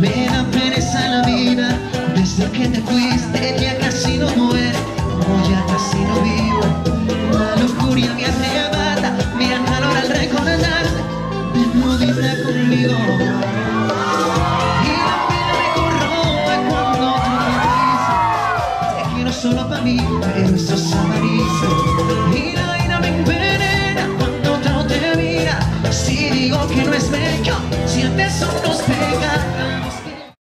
Me da pereza en la vida, desde que te fuiste, ya casi no muere, ya casi no vivo, la lucuria que hace bata, mira calor al rey comandante, no dice conmigo. solo para mí, esos amarillos. Mira, mira, me envenena cuando no te mira. Si digo que no es mejor.